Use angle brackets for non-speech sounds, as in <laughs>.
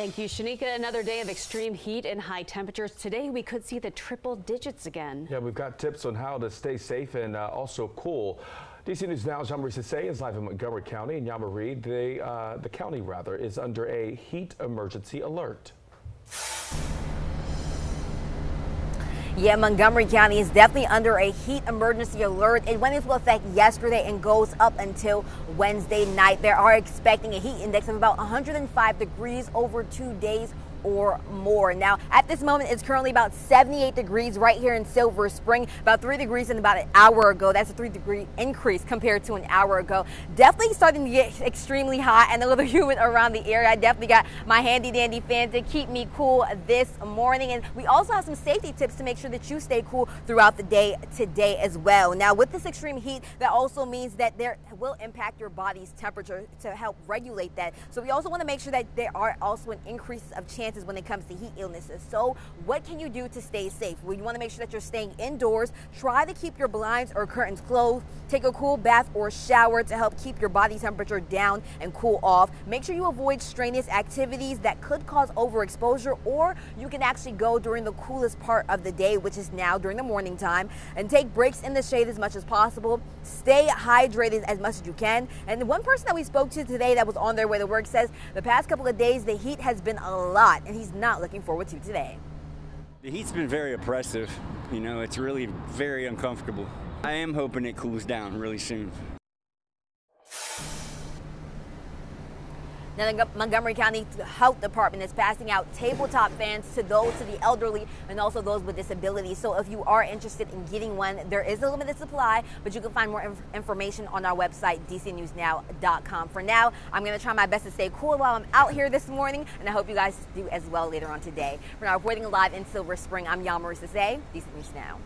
Thank you, Shanika. Another day of extreme heat and high temperatures. Today, we could see the triple digits again. Yeah, we've got tips on how to stay safe and uh, also cool. DC News Now, Jean-Marie Say is live in Montgomery County and Yama Reed, the, uh, the county rather, is under a heat emergency alert. Yeah, Montgomery County is definitely under a heat emergency alert. It went into effect yesterday and goes up until Wednesday night. They are expecting a heat index of about 105 degrees over two days or more. Now, at this moment, it's currently about 78 degrees right here in Silver Spring, about three degrees in about an hour ago. That's a three degree increase compared to an hour ago. Definitely starting to get extremely hot and a little <laughs> humid around the area. I definitely got my handy dandy fan to keep me cool this morning. And we also have some safety tips to make sure that you stay cool throughout the day today as well. Now, with this extreme heat, that also means that there will impact your body's temperature to help regulate that. So we also want to make sure that there are also an increase of chance when it comes to heat illnesses. So, what can you do to stay safe? Well, you want to make sure that you're staying indoors. Try to keep your blinds or curtains closed. Take a cool bath or shower to help keep your body temperature down and cool off. Make sure you avoid strenuous activities that could cause overexposure, or you can actually go during the coolest part of the day, which is now during the morning time, and take breaks in the shade as much as possible. Stay hydrated as much as you can. And one person that we spoke to today that was on their way to work says the past couple of days the heat has been a lot and he's not looking forward to today. The heat's been very oppressive. You know, it's really very uncomfortable. I am hoping it cools down really soon. Now, the Montgomery County Health Department is passing out tabletop fans to those to the elderly and also those with disabilities. So if you are interested in getting one, there is a limited supply, but you can find more inf information on our website, dcnewsnow.com. For now, I'm going to try my best to stay cool while I'm out here this morning, and I hope you guys do as well later on today. For now, reporting live in Silver Spring, I'm Yama Marisa Say, DC News Now.